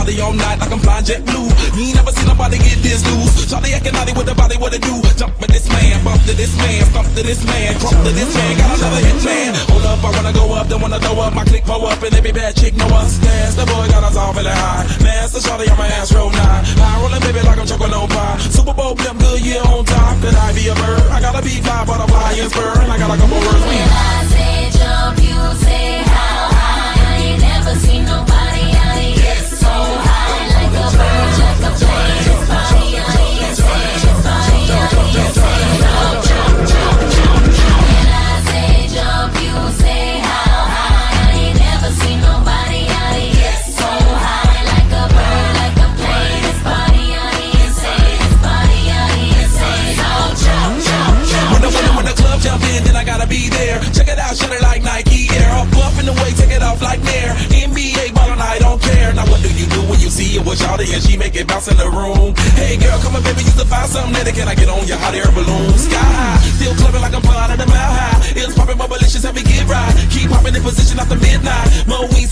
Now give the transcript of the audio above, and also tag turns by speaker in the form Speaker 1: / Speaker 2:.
Speaker 1: Shawty all night like I'm flying JetBlue. You ain't never seen nobody get this loose. Shawty acting naughty with the body, what it do? Jump with this man, bump to this man, stomp to this man, crump to this man. Got another hit man. Hold up, I wanna go up, don't wanna throw up. My click pull up, and every bad chick know us. Dance, the boy got us all feeling high. Master Shawty on my ass roll nine. High rolling, baby, like I'm choking on pie. Super Bowl blimp, Goodyear on top. Could I be a bird? I gotta be fly, butterfly, and spur. And I got a couple words. With Shawty and she make it bounce in the room? Hey girl, come on baby, you can find something that can I get on your hot air balloon? Sky high, still clubbing like I'm flying at the mile high. It's popping, my malicious, have me get right. Keep popping in position after midnight. Mo West